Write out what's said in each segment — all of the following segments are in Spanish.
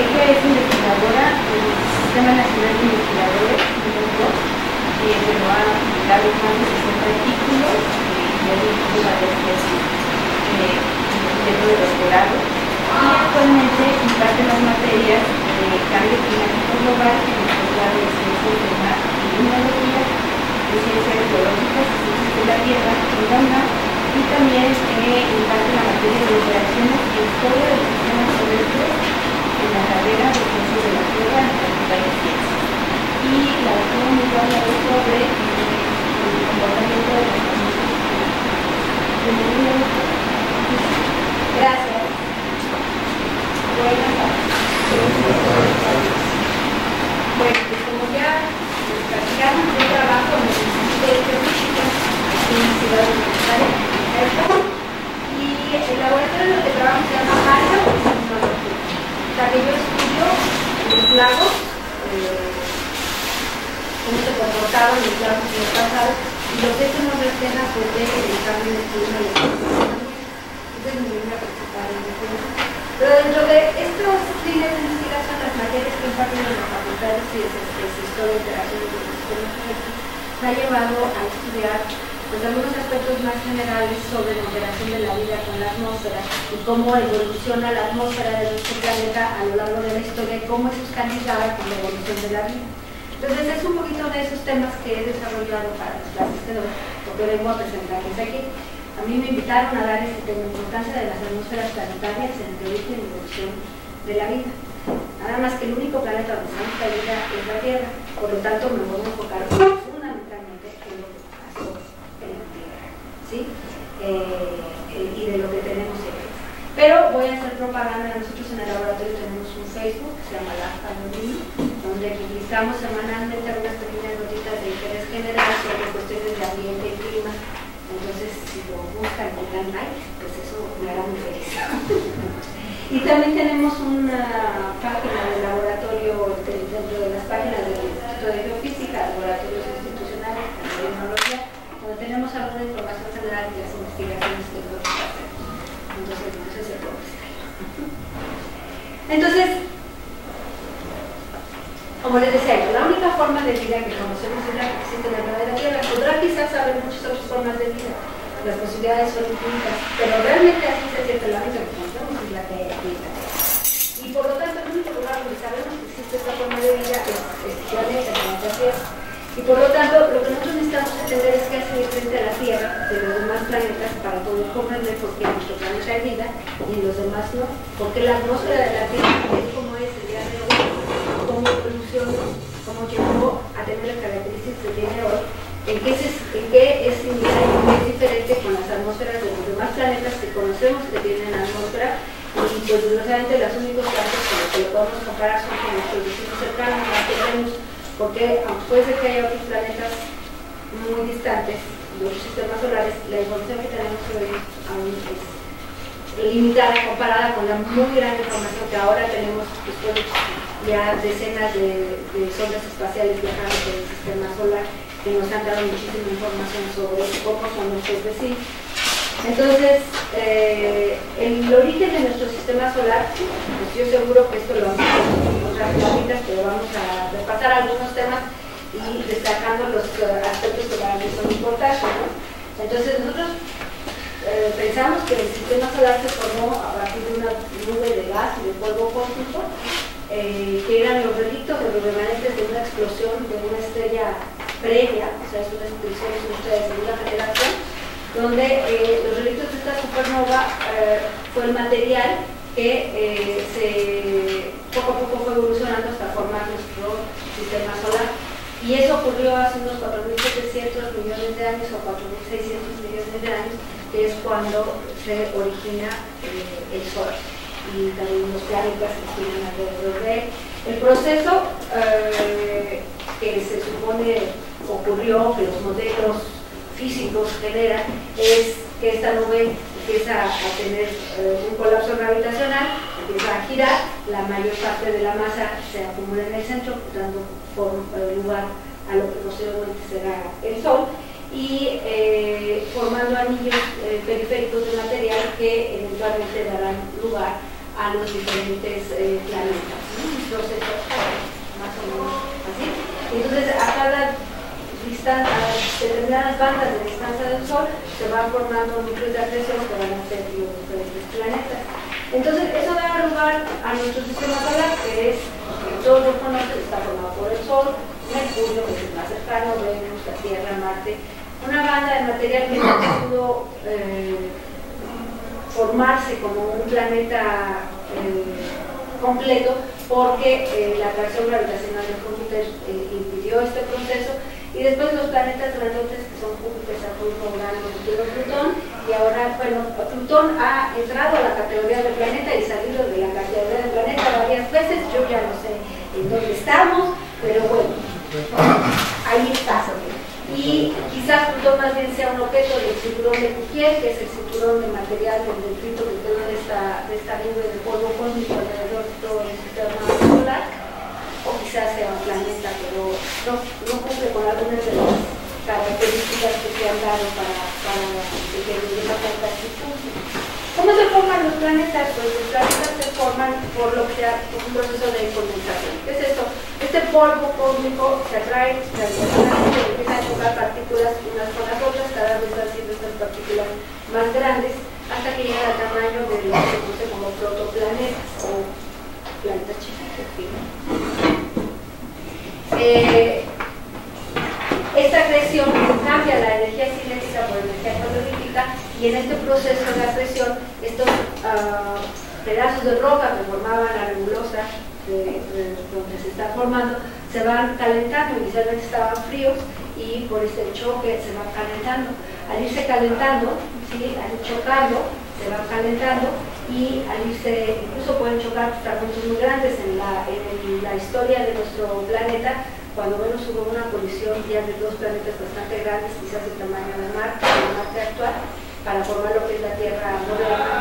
Ella es investigadora del Sistema Nacional de Investigadores número 2 que bueno, ha publicado más de 60 artículos y ha dirigido varias tesis dentro de doctorado y actualmente imparte las materias de cambio climático global en el posgrado de ciencias del mar y tecnología, de ciencias geológicas y ciencias de la tierra en la y también eh, imparte la materia de operaciones e historia de los sistemas terrestres la carrera de ciencias de la tierra en la Facultad Ciencias y la doctora nos va a sobre el comportamiento de las Gracias. Buenas tardes. Bueno, pues como ya platicamos, yo trabajo en el Instituto de Geofísica aquí en la ciudad de Buenos y el laboratorio que trabajo se llama Mario que yo estudio los lagos cómo se comportaban los lagos en el pasado y lo que esto nos refleja pues de el cambio de clima y la Entonces me voy a. Pero dentro de estas líneas de investigación, las materias que imparten en las facultades de Ciencias, Historia, Interacción y Sistemas me ha llevado a estudiar pues, algunos aspectos más generales sobre la interacción de la vida con la atmósfera y cómo evoluciona la atmósfera de nuestro planeta a lo largo de la historia y cómo eso está ligada con la evolución de la vida. Entonces es un poquito de esos temas que he desarrollado para las clases de hoy, porque vengo a presentarles aquí. A mí me invitaron a dar este tema, importancia de las atmósferas planetarias en el origen y evolución de la vida. Nada más que el único planeta donde vida es la Tierra, por lo tanto me voy a enfocar fundamentalmente en lo que pasó en la Tierra, ¿sí? Eh, y de lo que tenemos. Pero voy a hacer propaganda, nosotros en el laboratorio tenemos un Facebook que se llama La Familia, donde publicamos semanalmente algunas pequeñas notitas de interés general sobre cuestiones de ambiente y clima. Entonces, si lo buscan y dan like, pues eso me hará muy feliz. y también tenemos una página del laboratorio, dentro de las páginas del Instituto de Geofísica, laboratorios institucionales, de tecnología, donde tenemos alguna información general de las investigaciones que nosotros hacemos. Entonces, entonces se puede Entonces, como les decía, la única forma de vida que conocemos es la que existe en la planeta Tierra. Podrá quizás haber muchas otras formas de vida, las posibilidades son infinitas, pero realmente así se siente la única que conocemos es la que la Tierra. Y por lo tanto, el único lugar donde sabemos que existe esta forma de vida es este planeta, planeta Tierra. Y por lo tanto, lo que nosotros necesitamos entender es qué hace diferente a la Tierra de los demás planetas para poder comprender por qué en nuestro planeta hay vida y los demás no. Porque la atmósfera de la Tierra es como es el día de hoy cómo evolucionó, cómo llegó a tener las características que tiene hoy, en qué, es, en qué es similar y en es diferente con las atmósferas de los demás planetas que conocemos que tienen atmósfera y pues desgraciadamente los únicos casos con los que lo podemos comparar son con nuestros vecinos cercanos, no tenemos, porque aunque puede ser que haya otros planetas muy distantes de otros sistemas solares, la información que tenemos hoy aún es limitada comparada con la muy gran información que ahora tenemos después ya decenas de, sondas espaciales viajando por el sistema solar que nos han dado muchísima información sobre cómo son nuestros vecinos. Entonces, eh, el origen de nuestro sistema solar, pues yo seguro que esto lo vamos a en otras pero vamos a repasar algunos temas y destacando los aspectos que para mí son importantes. Entonces, nosotros eh, pensamos que el sistema solar se formó a partir de una nube de gas y de fuego cósmico eh, que eran los relictos o los remanentes de una explosión de una estrella previa, o sea, es una explosión, es una de segunda generación, donde eh, los relictos de esta supernova fue el material que poco a poco fue evolucionando hasta formar sistema solar. Y eso ocurrió hace unos 4.700 millones de años o 4.600 millones de años, que es cuando se origina eh, el Sol y también los planetas que giran alrededor de él. El proceso eh, que se supone ocurrió, que los modelos físicos generan, es que esta nube empieza a tener eh, un colapso gravitacional, empieza a girar, la mayor parte de la masa se acumula en el centro, dando eh, lugar a lo que posteriormente será el Sol, y eh, formando anillos periféricos de material que eventualmente darán lugar a los diferentes planetas. Un proceso más o menos así. Entonces, a cada distancia, a determinadas bandas de distancia del Sol se van formando núcleos de acreción que van a ser los diferentes planetas. Entonces, eso da lugar a nuestro sistema solar, que es, que todos lo conocen, está formado por el Sol, Mercurio, que es el más cercano, Venus, la Tierra, Marte, una banda de material que no pudo eh, formarse como un planeta eh, completo porque eh, la atracción gravitacional de Júpiter impidió este proceso y después los planetas grandotes que son Júpiter, Saturno, Urano, Plutón. Y ahora, bueno, Plutón ha entrado a la categoría de planeta y salido de la categoría de planeta varias veces. Yo ya no sé en dónde estamos, pero bueno, ahí está. Y quizás Plutón más bien sea un objeto del cinturón de Cuvier, que es el cinturón de material del detrito que quedó de esta, esta nube de polvo cósmico alrededor de todo el sistema solar o quizás sea un planeta, pero no, no cumple con algunas de las características que se han dado para, para que esa planeta ¿Cómo se forman los planetas? Pues los planetas se forman por lo que sea un proceso de condensación. ¿Qué es esto? Este polvo cósmico se atrae y empieza a chocar partículas unas con las otras, cada vez van siendo estas partículas más grandes, hasta que llega al tamaño de lo que se conoce como protoplanetas o planetas chiquitos. Eh, esta acreción cambia la energía cinética por energía calorífica y en este proceso de acreción estos ah, pedazos de roca que formaban la nebulosa donde se está formando se van calentando, inicialmente estaban fríos y por este choque se van calentando. Al irse calentando, ¿sí? al ir se van calentando y al irse, incluso pueden chocar fragmentos muy grandes en la, en la historia de nuestro planeta, cuando menos hubo una colisión ya de dos planetas bastante grandes, quizás del tamaño de Marte, de Marte actual, para formar lo que es la Tierra moderna,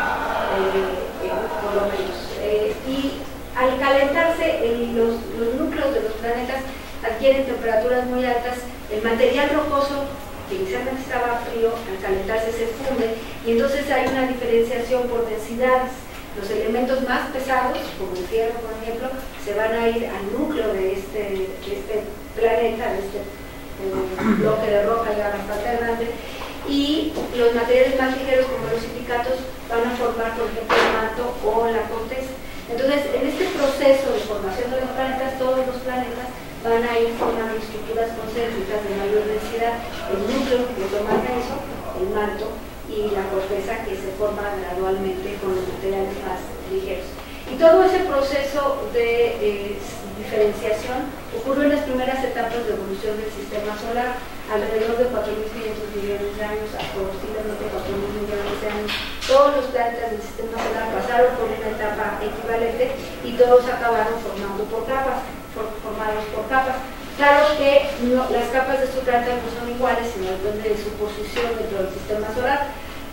eh, eh, por lo menos. Eh, y al calentarse, los, los núcleos de los planetas adquieren temperaturas muy altas, el material rocoso que inicialmente estaba frío, al calentarse se funde y entonces hay una diferenciación por densidades. Los elementos más pesados, como el fierro por ejemplo, se van a ir al núcleo de este, este planeta, de este eh, bloque de roca ya bastante grande, y los materiales más ligeros como los silicatos van a formar por ejemplo el manto o la corteza. Entonces, en este proceso de formación de los planetas, todos los planetas van a ir formando estructuras concéntricas de mayor densidad, el núcleo, que es lo más el manto y la corteza que se forma gradualmente con los materiales más ligeros. Y todo ese proceso de eh, diferenciación ocurre en las primeras etapas de evolución del sistema solar, alrededor de 4.500 millones de años, aproximadamente 4.000 millones de años. Todos los planetas del sistema solar pasaron por una etapa equivalente y todos acabaron formando por capas formados por capas. Claro que las capas de estos planetas no son iguales, sino depende de su posición dentro del sistema solar.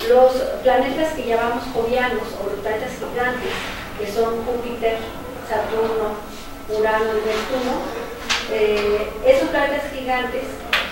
Los planetas que llamamos jovianos o los planetas gigantes, que son Júpiter, Saturno, Urano y Neptuno, eh, esos planetas gigantes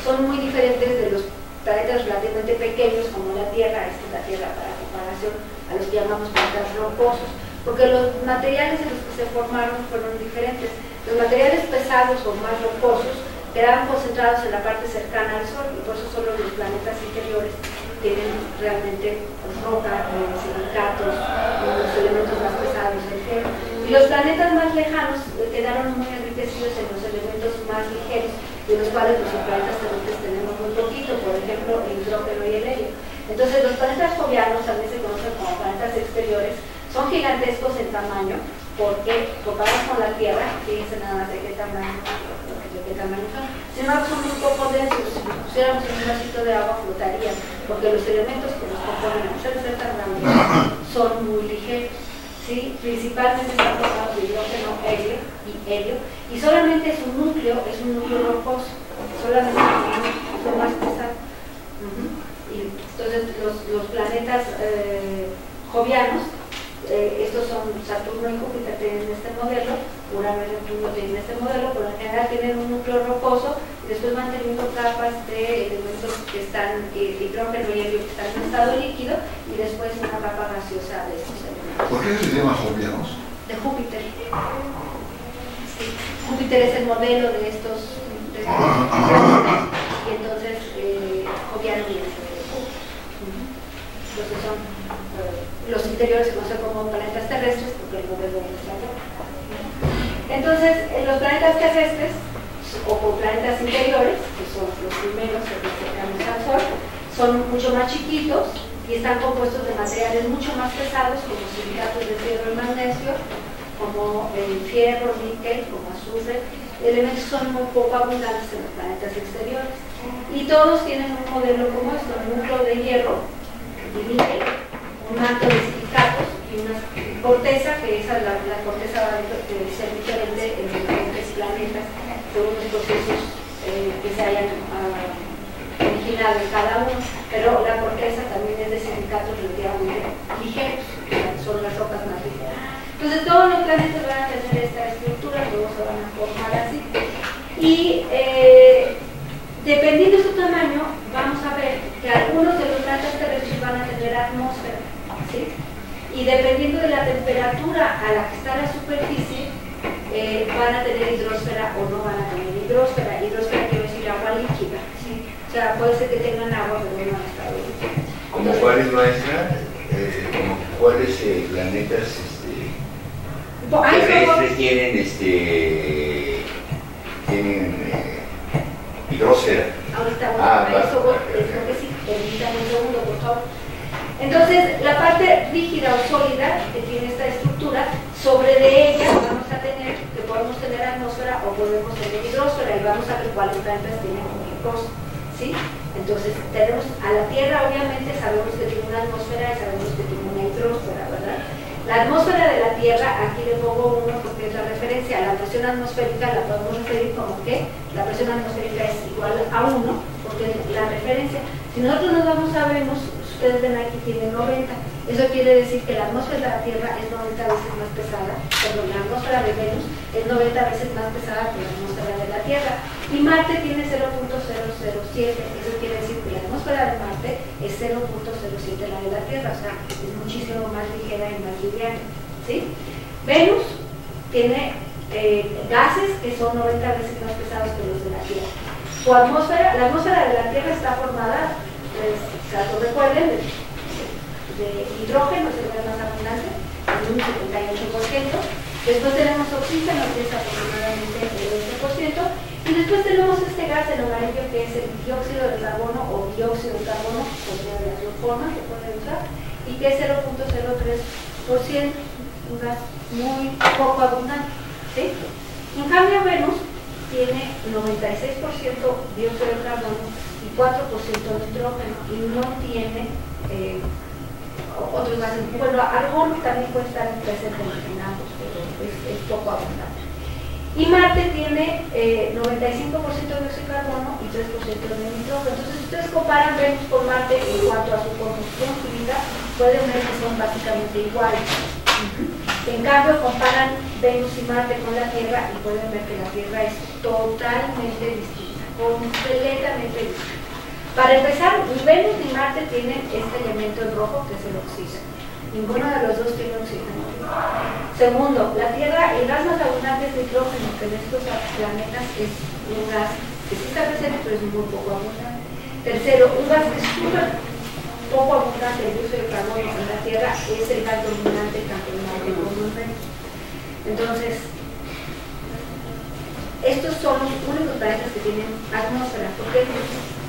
son muy diferentes de los planetas relativamente pequeños como la Tierra, esta es la Tierra para comparación, a los que llamamos planetas rocosos, porque los materiales en los que se formaron fueron diferentes. Los materiales pesados o más rocosos quedaban concentrados en la parte cercana al Sol y por eso solo los planetas interiores tienen realmente pues, roca, eh, silicatos, los elementos más pesados. Y los planetas más lejanos quedaron muy enriquecidos en los elementos más ligeros, de los cuales los planetas terrestres tenemos muy poquito, por ejemplo el hidrógeno y el helio. Entonces los planetas jovianos, también se conocen como planetas exteriores, son gigantescos en tamaño, porque comparados con la Tierra, fíjense nada más de qué tamaño, que yo tamaño son. Sin embargo, son un poco densos. Si pusiéramos un vasito de agua, flotarían, porque los elementos que los componen, a ser tan grandes, son muy ligeros. ¿Sí? Principalmente están formados de hidrógeno, helio y helio, y solamente su núcleo es un núcleo rocoso, solamente es lo más pesado. y entonces, los, los planetas eh, jovianos eh, estos son Saturno y Júpiter tienen este modelo, Urano y Neptuno tienen este modelo, pero en general tienen un núcleo rocoso después van teniendo capas de elementos que están, eh, hidrógeno y helio que están en estado líquido y después una capa gaseosa de estos elementos. ¿Por qué se llama jovianos? De Júpiter. Júpiter es el modelo de estos, y entonces eh, joviano y este. Entonces son los interiores se conocen como planetas terrestres porque el modelo es Entonces, en los planetas terrestres o con planetas interiores, que son los primeros que cercanos al Sol, son mucho más chiquitos y están compuestos de materiales mucho más pesados como silicatos de fierro y magnesio, como el fierro, níquel, como azufre, elementos son muy poco abundantes en los planetas exteriores. Y todos tienen un modelo como esto, un núcleo de hierro y níquel, un manto de silicatos y una corteza, que esa la, corteza va a ser diferente en diferentes planetas según los procesos eh, que se hayan uh, originado en cada uno, pero la corteza también es de silicatos relativamente ligeros, son las rocas más ligeras. Entonces todos los planetas van a tener esta estructura, todos se van a formar así. Y eh, dependiendo de su tamaño, vamos a ver que algunos de los planetas terrestres van a tener atmósfera y dependiendo de la temperatura a la que está la superficie, eh, van a tener hidrósfera o no van a tener hidrósfera. Hidrósfera quiere decir agua líquida. ¿sí? Sea, puede ser que tengan agua, pero no han estado. ¿Como cuáles, maestra? Eh, como cuáles eh, planetas este, terrestres tienen este tienen eh? Ahorita, bueno, ah, a eso voy, creo que sí, permítame un segundo, por favor. Entonces, la parte rígida o sólida que tiene esta estructura, sobre de ella vamos a tener, que podemos tener atmósfera o podemos tener hidrósfera y vamos a ver cuáles plantas tienen cosa, ¿sí? Entonces, tenemos a la Tierra, obviamente, sabemos que tiene una atmósfera y sabemos que tiene una hidrósfera, ¿verdad? La atmósfera de la Tierra, aquí le pongo uno porque es la referencia, la presión atmosférica la podemos referir como que la presión atmosférica es igual a 1, porque es la referencia. Si nosotros nos vamos a Venus, ustedes ven aquí tiene 90. Eso quiere decir que la atmósfera de la Tierra es 90 veces más pesada, perdón, la atmósfera de Venus es 90 veces más pesada que la atmósfera de la Tierra. Y Marte tiene 0.007, eso quiere decir que la atmósfera de Marte es 0.07 la de la Tierra, o sea, es muchísimo más ligera y más liviana. Venus tiene eh, gases que son 90 veces más pesados que los de la Tierra. La atmósfera de la Tierra está formada pues, o recuerden, de, hidrógeno es el más abundante, en un 78%. Después tenemos oxígeno, que es aproximadamente el 12%. Y después tenemos este gas, el amarillo, que es el dióxido de carbono o dióxido de carbono, cualquiera de las dos formas que pueden usar, y que es 0.03%, un gas muy poco abundante. En cambio, Venus tiene 96% dióxido de carbono y 4% de nitrógeno y no tiene eh, otros gases. Bueno, argón también puede estar presente en ambos, pero es, poco abundante. Y Marte tiene eh, 95% de dióxido de carbono y 3% de nitrógeno. Entonces, si ustedes comparan Venus con Marte en cuanto a su composición química, pueden ver que son básicamente iguales. En cambio, comparan Venus y Marte con la Tierra y pueden ver que la Tierra es totalmente distinta, completamente distinta. Para empezar, Venus ni Marte tienen este elemento en rojo que es el oxígeno. Ninguno de los dos tiene oxígeno. Segundo, la Tierra, el gas más abundante es nitrógeno, que en estos planetas es un gas que sí está presente, pero es muy poco abundante. Tercero, un gas que es súper poco abundante el uso de carbono en la Tierra es el gas dominante tanto en Marte como en Venus. Entonces, estos son los únicos planetas que tienen atmósfera.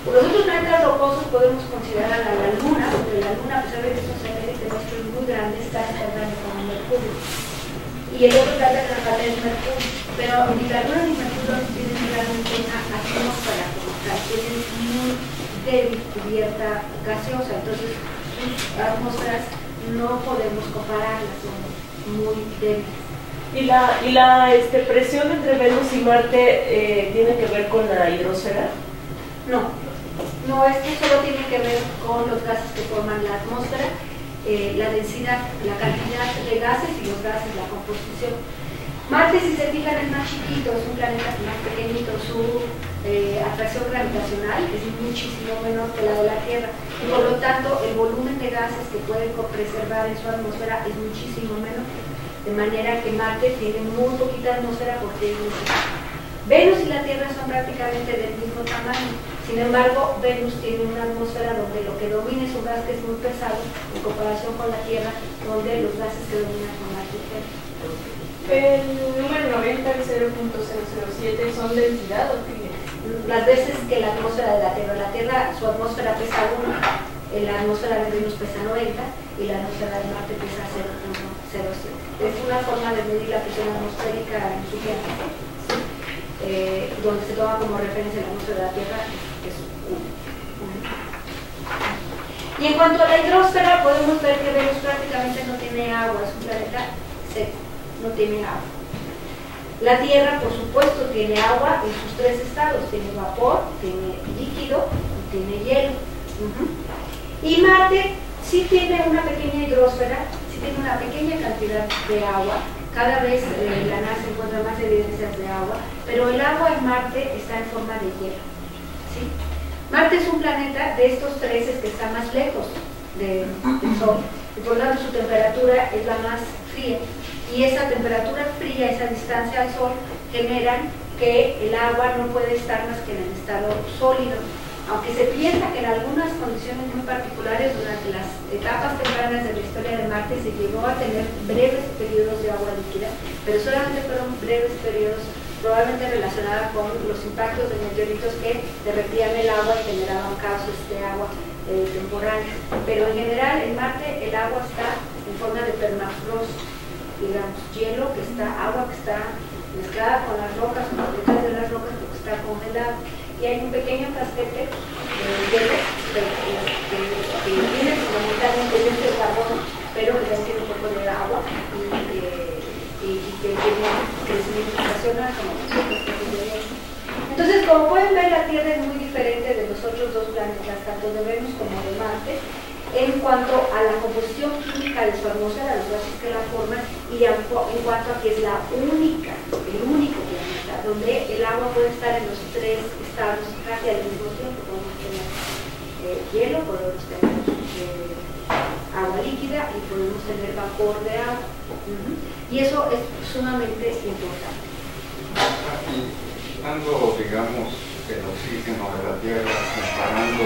Porque los otros planetas rocosos podemos considerar a la Luna, porque la Luna, a pesar de que es un satélite terrestre muy grande, está tan grande como Mercurio. Y el otro planeta falta es Mercurio. Pero ni la Luna ni Mercurio no tienen realmente una atmósfera como tal, tienen muy débil cubierta gaseosa, entonces sus atmósferas no podemos compararlas, son muy débiles. ¿Y la, y la este, presión entre Venus y Marte eh, tiene que ver con la hidrosfera? No, no, esto solo tiene que ver con los gases que forman la atmósfera, eh, la densidad, la cantidad de gases y los gases, la composición. Marte, si se fijan, es más chiquito, es un planeta más pequeñito, su eh, atracción gravitacional es muchísimo menor que la de la Tierra. Y por lo tanto el volumen de gases que puede preservar en su atmósfera es muchísimo menor, de manera que Marte tiene muy poquita atmósfera porque es muy Venus y la Tierra son prácticamente del mismo tamaño, sin embargo, Venus tiene una atmósfera donde lo que domina es un gas que es muy pesado en comparación con la Tierra, donde los gases que dominan son más ligeros. El número 90 y 0.007 son densidad o qué las veces que la atmósfera de la Tierra, la Tierra, su atmósfera pesa 1, la atmósfera de Venus pesa 90 y la atmósfera de Marte pesa 0.07. Es una forma de medir la presión atmosférica en su eh, donde se toma como referencia la atmósfera de la Tierra, que es 1. Y en cuanto a la hidrosfera, podemos ver que Venus prácticamente no tiene agua, es un planeta seco, no tiene agua. La Tierra, por supuesto, tiene agua en sus tres estados, tiene vapor, tiene líquido y tiene hielo. Y Marte sí tiene una pequeña hidrosfera, sí tiene una pequeña cantidad de agua, cada vez eh, la NASA encuentra más evidencias de agua, pero el agua en Marte está en forma de hielo. Marte es un planeta de estos tres que está más lejos del Sol, y por lo tanto su temperatura es la más fría y esa temperatura fría, esa distancia al Sol, generan que el agua no puede estar más que en el estado sólido. Aunque se piensa que en algunas condiciones muy particulares durante las etapas tempranas de la historia de Marte se llegó a tener breves periodos de agua líquida, pero solamente fueron breves periodos probablemente relacionados con los impactos de meteoritos que derretían el agua y generaban casos de agua eh, temporal. Pero en general en Marte el agua está en forma de permafrost, digamos, hielo que está, agua que está mezclada con las rocas, con las de las rocas porque está congelado. Y hay un pequeño casquete de hielo que, tiene fundamentalmente de carbono, pero que tiene un poco de agua y, que tiene Entonces, como pueden ver, la Tierra es muy diferente de los otros dos planetas, tanto de Venus como de Marte en cuanto a la composición química de su atmósfera, los gases que la forman, y en cuanto a que es la única, el único planeta donde el agua puede estar en los tres estados casi al mismo tiempo. Podemos tener eh, hielo, podemos tener líquida y podemos tener vapor de agua. Y eso es sumamente importante. Dando, digamos, el oxígeno de la Tierra, comparando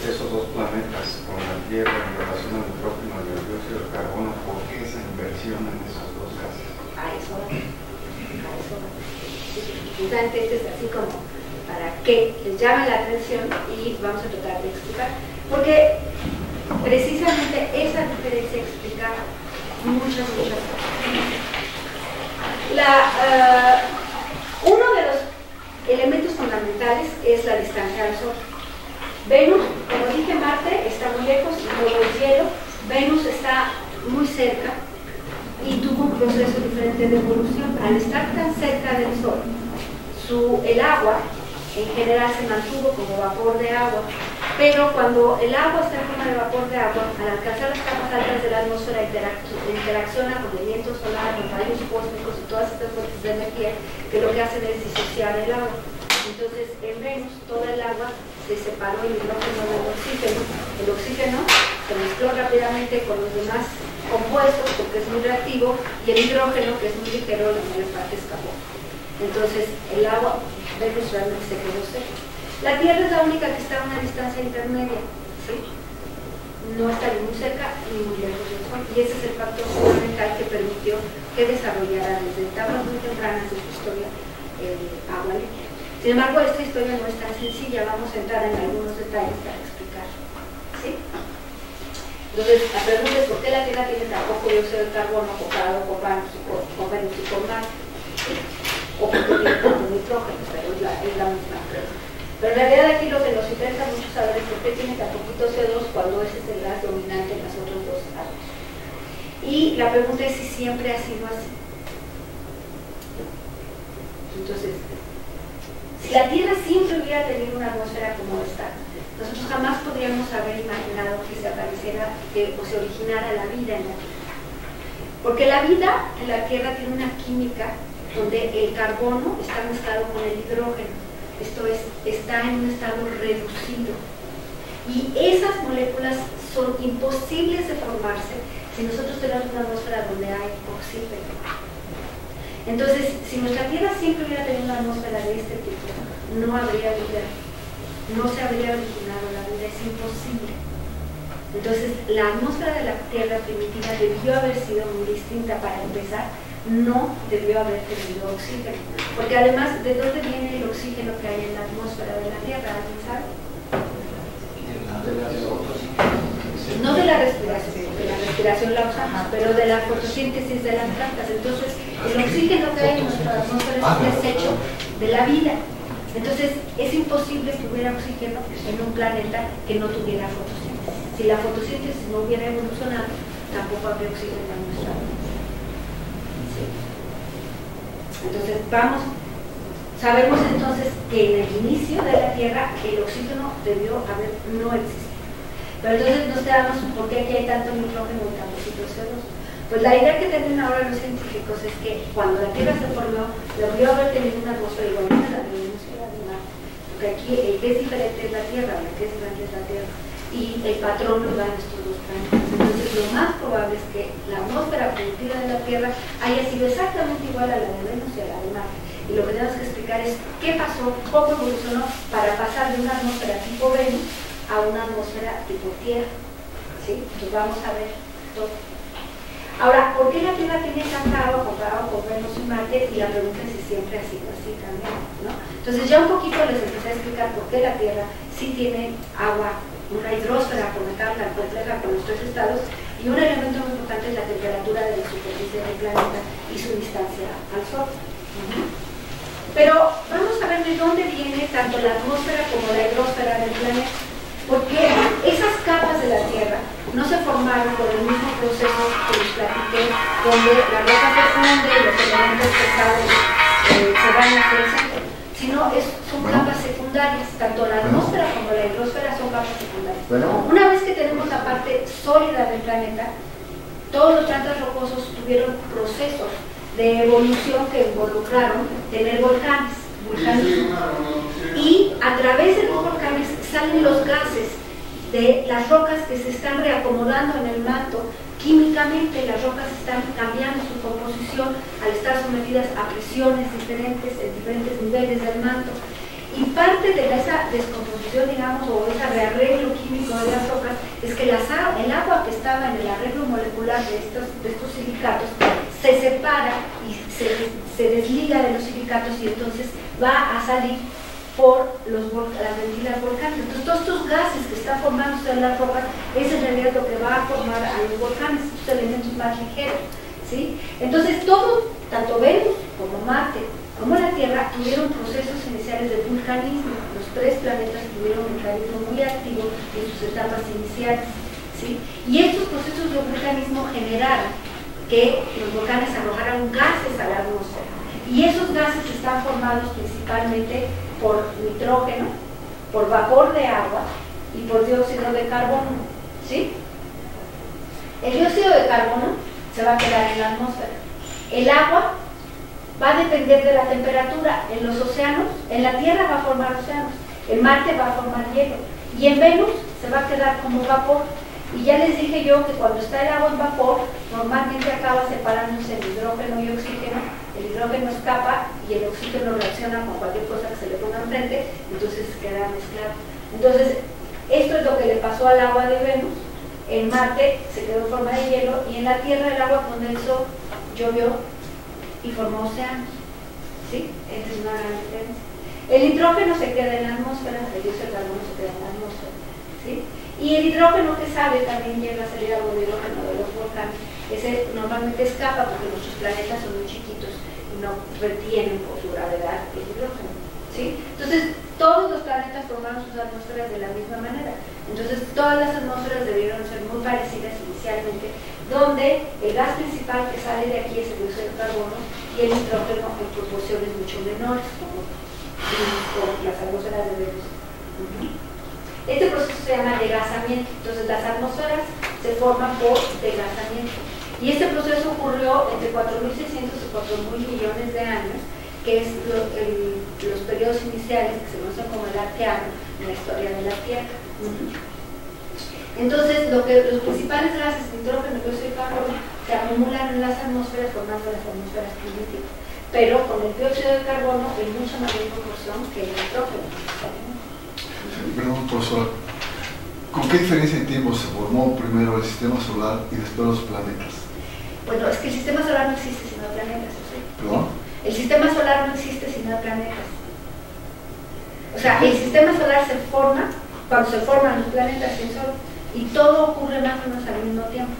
esos dos planetas con la Tierra en relación al nitrógeno y al dióxido de carbono, ¿por qué esa inversión en esos dos gases? A eso a eso este es así como para que les llame la atención y vamos a tratar de explicar. Porque precisamente esa diferencia explica muchas, muchas cosas. Uh, uno de los elementos fundamentales es la distancia al Sol. Venus, como dije, Marte está muy lejos y todo el cielo. Venus está muy cerca y tuvo un proceso diferente de evolución. Al estar tan cerca del Sol, su, el agua en general se mantuvo como vapor de agua, pero cuando el agua está en forma de vapor de agua, al alcanzar las capas altas de la atmósfera interacciona con el viento solar, los rayos cósmicos y todas estas fuentes de energía que lo que hacen es disociar el agua. Entonces, en Venus, toda el agua se separó el hidrógeno del oxígeno. El oxígeno se mezcló rápidamente con los demás compuestos porque es muy reactivo y el hidrógeno, que es muy ligero, la mayor parte escapó. Entonces el agua Venus realmente se quedó seca. La Tierra es la única que está a una distancia intermedia. ¿sí? No está ni muy cerca ni muy lejos del Sol. Y ese es el factor fundamental que permitió que desarrollara desde etapas muy tempranas de su historia el agua líquida. Sin embargo, esta historia no es tan sencilla, vamos a entrar en algunos detalles para explicar. ¿sí? Entonces, la pregunta es por qué la Tierra tiene tan poco dióxido de carbono comparado con Venus y con o por qué tiene tanto nitrógeno, pero es la, es la misma. Pero en realidad aquí lo que nos interesa mucho saber es por qué tiene tan poquito CO2 cuando ese es el gas dominante en las otras dos áreas. Y la pregunta es si siempre ha sido así. Entonces, si la Tierra siempre hubiera tenido una atmósfera como esta, nosotros jamás podríamos haber imaginado que se apareciera que, o se originara la vida en la Tierra. Porque la vida en la Tierra tiene una química donde el carbono está mezclado con el hidrógeno esto es, está en un estado reducido. Y esas moléculas son imposibles de formarse si nosotros tenemos una atmósfera donde hay oxígeno. Entonces, si nuestra Tierra siempre hubiera tenido una atmósfera de este tipo, no habría vida, no se habría originado la vida, es imposible. Entonces, la atmósfera de la Tierra primitiva debió haber sido muy distinta para empezar no debió haber tenido oxígeno. Porque además, ¿de dónde viene el oxígeno que hay en la atmósfera de la Tierra? ¿Alguien sabe? No de la respiración, de la respiración la usamos, pero de la fotosíntesis de las plantas. Entonces, el oxígeno que hay en nuestra atmósfera es un desecho de la vida. Entonces, es imposible que hubiera oxígeno en un planeta que no tuviera fotosíntesis. Si la fotosíntesis no hubiera evolucionado, tampoco habría oxígeno en atmósfera. Entonces, vamos, sabemos entonces que en el inicio de la Tierra el oxígeno debió haber no existido. Pero entonces nos quedamos, ¿por qué aquí hay tanto nitrógeno y tanto CO2? Pues la idea que tienen ahora los científicos es que cuando la Tierra se formó, debió haber tenido una atmósfera igual a la que la Porque aquí el que es diferente es la Tierra, el que es diferente es la Tierra. Y el patrón lo dan estos dos planetas. Entonces lo más probable es que la atmósfera primitiva de la Tierra haya sido exactamente igual a la de Venus y a la de Marte. Y lo que tenemos que explicar es qué pasó, cómo evolucionó para pasar de una atmósfera tipo Venus a una atmósfera tipo Tierra. ¿Sí? Entonces vamos a ver todo. Ahora, ¿por qué la Tierra tiene tanta agua comparado con Venus y Marte? Y la pregunta es si siempre ha sido así también, ¿no? Entonces ya un poquito les empecé a explicar por qué la Tierra sí tiene agua una hidrosfera conectada compleja con los tres estados y un elemento muy importante es la temperatura de la superficie del planeta y su distancia al Sol. Pero vamos a ver de dónde viene tanto la atmósfera como la hidrosfera del planeta. Porque esas capas de la Tierra no se formaron por el mismo proceso que les platiqué, donde la roca se y los elementos pesados eh, se van a hacer sino es, son capas secundarias, tanto la atmósfera como la hidrosfera son capas secundarias. Una vez que tenemos la parte sólida del planeta, todos los plantas rocosos tuvieron procesos de evolución que involucraron tener volcanes, y a través de los volcanes salen los gases de las rocas que se están reacomodando en el manto Químicamente las rocas están cambiando su composición al estar sometidas a presiones diferentes en diferentes niveles del manto. Y parte de esa descomposición, digamos, o ese rearreglo químico de las rocas es que el agua que estaba en el arreglo molecular de estos, de estos silicatos se separa y se, se desliga de los silicatos y entonces va a salir por los, las ventilas volcánicas. Entonces, todos estos gases que están formándose en las rocas es en realidad lo que va a formar a los volcanes, estos elementos más ligeros. ¿sí? Entonces, todo, tanto Venus como Marte, como la Tierra, tuvieron procesos iniciales de vulcanismo. Los tres planetas tuvieron un vulcanismo muy activo en sus etapas iniciales. ¿sí? Y estos procesos de vulcanismo generaron que los volcanes arrojaran gases a la atmósfera. Y esos gases están formados principalmente por nitrógeno, por vapor de agua y por dióxido de carbono. ¿Sí? El dióxido de carbono se va a quedar en la atmósfera. El agua va a depender de la temperatura. En los océanos, en la Tierra va a formar océanos, en Marte va a formar hielo y en Venus se va a quedar como vapor. Y ya les dije yo que cuando está el agua en vapor, normalmente acaba separándose el hidrógeno y oxígeno el hidrógeno escapa y el oxígeno reacciona con cualquier cosa que se le ponga enfrente, entonces queda mezclado. Entonces, esto es lo que le pasó al agua de Venus. En Marte se quedó en forma de hielo y en la Tierra el agua condensó, llovió y formó océanos. ¿Sí? Esa es una gran diferencia. El hidrógeno se queda en la atmósfera, el dióxido de carbono se queda en la atmósfera. ¿sí? Y el hidrógeno que sale también llega a salir algo de hidrógeno de los volcanes. Ese normalmente escapa porque nuestros planetas son muy chiquitos no retienen por su gravedad el hidrógeno. formaron sus atmósferas de la misma manera. Entonces, todas las atmósferas debieron ser muy parecidas inicialmente, donde el gas principal que sale de aquí es el dióxido de carbono y el nitrógeno en proporciones mucho menores, como, las atmósferas de Venus. Este proceso se llama degasamiento. Entonces, las atmósferas se forman por degasamiento. Y este proceso ocurrió entre 4.600 y 4.000 millones de años que es los periodos iniciales que se conocen como el arqueano en la historia de la Tierra. Entonces, los principales gases, nitrógeno, dióxido de carbono, se acumulan en las atmósferas formando las atmósferas primitivas, pero con el dióxido de carbono en mucha mayor proporción que el nitrógeno. Perdón, profesora, ¿con qué diferencia de tiempo se formó primero el sistema solar y después los planetas? Bueno, es que el sistema solar no existe sin los planetas. ¿sí? ¿Perdón? El sistema solar no existe sin no planetas. O sea, el sistema solar se forma cuando se forman los planetas y el Sol, y todo ocurre más o menos al mismo tiempo.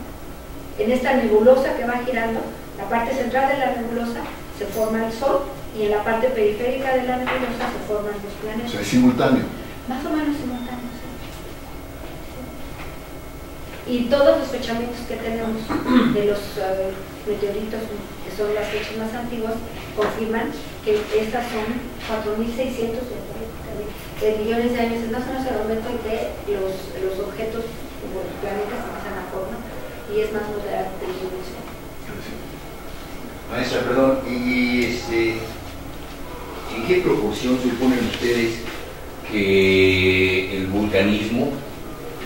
En esta nebulosa que va girando, la parte central de la nebulosa se forma el Sol y en la parte periférica de la nebulosa se forman los planetas. O sea, es simultáneo. Más o menos simultáneo, sí. Y todos los fechamientos que tenemos de los eh, meteoritos, que son las fechas más antiguas, confirman que estas son 4.600 millones de años, es más o menos el momento en que los, los objetos como los planetas empiezan a formar y es más menos la dimensión. Maestra, perdón, ¿y este, en qué proporción suponen ustedes que el vulcanismo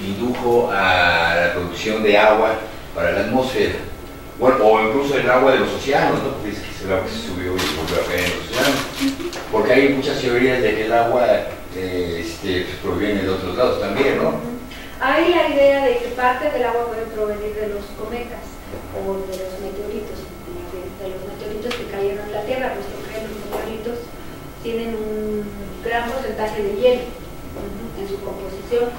indujo a la producción de agua para la atmósfera? Bueno, o incluso el agua de los océanos, ¿no? Porque es que el agua se subió y volvió a caer en los océanos. Porque hay muchas teorías de que el agua eh, este, pues, proviene de otros lados también, ¿no? Hay la idea de que parte del agua puede provenir de los cometas o de los meteoritos, de, los meteoritos que cayeron en la Tierra, puesto que los meteoritos tienen un gran porcentaje de hielo en su composición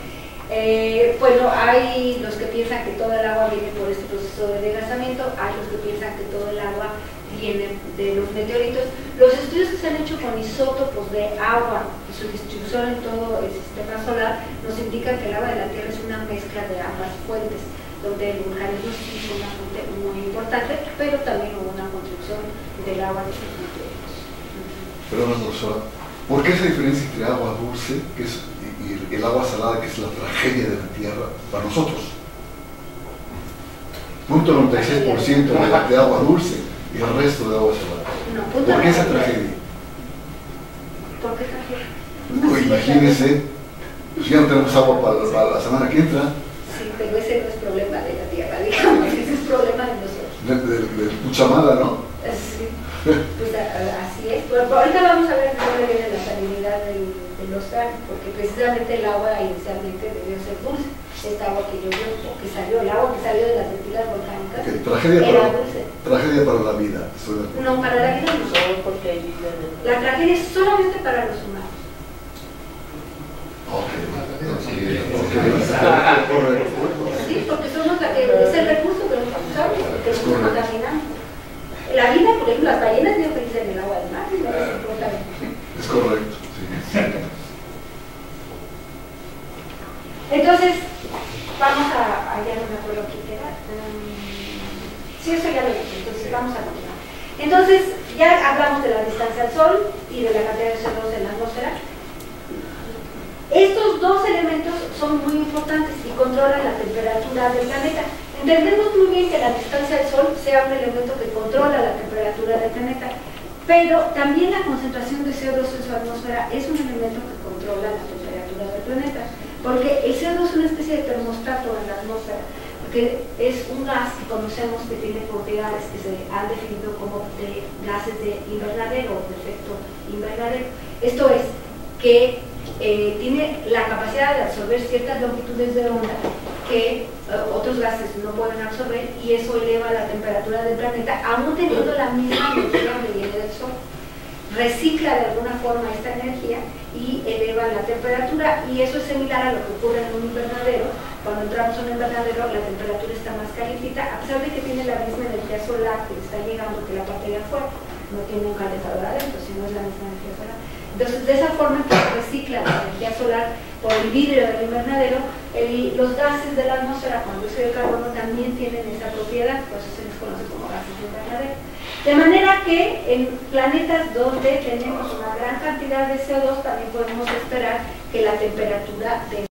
eh, bueno, hay los que piensan que todo el agua viene por este proceso de degasamiento, hay los que piensan que todo el agua viene de los meteoritos. Los estudios que se han hecho con isótopos de agua y su distribución en todo el sistema solar nos indican que el agua de la Tierra es una mezcla de ambas fuentes, donde el vulcanismo es una fuente muy importante, pero también hubo una contribución del agua de los meteoritos. Perdón, profesora, ¿por qué esa diferencia entre agua dulce, que es y el agua salada, que es la tragedia de la tierra para nosotros. Punto 96% de, de agua dulce y el resto de agua salada. ¿Por qué esa tragedia? ¿Por qué tragedia? No, imagínense, pues ya no tenemos agua para, la semana que entra. Sí, pero ese no es problema de la tierra, digamos, ese es problema de nosotros. De, de, de Puchamada, ¿no? Sí, pues así. Bueno, ahorita vamos a ver cómo viene la salinidad del los porque precisamente el agua inicialmente debió ser dulce. Esta agua que llovió, o que salió, el agua que salió de las ventilas volcánicas, tragedia era para, dulce. Tragedia para la vida. No, para la vida no. Solo porque La tragedia es solamente para los humanos. Okay. Sí, porque somos la que es el recurso que nosotros usamos, que nos contaminamos. La vida, por ejemplo, las ballenas agua del mar y no les importa. Es correcto. Entonces, vamos a, ya no me acuerdo quién era. Um, sí, eso ya lo dije, entonces vamos a continuar. Entonces, ya hablamos de la distancia al Sol y de la cantidad de CO2 en la atmósfera. Estos dos elementos son muy importantes y controlan la temperatura del planeta. Entendemos muy bien que la distancia al Sol sea un elemento que controla la temperatura del planeta, pero también la concentración de CO2 en su atmósfera es un elemento que controla la temperatura del planeta, porque el CO2 es una especie de termostato en la atmósfera, porque es un gas que conocemos que tiene propiedades que se han definido como gases de invernadero de efecto invernadero. Esto es, que eh, tiene la capacidad de absorber ciertas longitudes de onda que eh, otros gases no pueden absorber y eso eleva la temperatura del planeta, aún teniendo la misma energía que Sol. Recicla de alguna forma esta energía y eleva la temperatura y eso es similar a lo que ocurre en un invernadero. Cuando entramos en un invernadero la temperatura está más calientita, a pesar de que tiene la misma energía solar que está llegando que la parte de afuera, no tiene un calentador adentro, sino es la misma energía solar. Entonces, de esa forma que recicla la energía solar por el vidrio del invernadero, el- los gases de la atmósfera con dióxido de carbono también tienen esa propiedad, por eso se les conoce como gases de invernadero. De manera que en planetas donde tenemos una gran cantidad de CO2 también podemos esperar que la temperatura de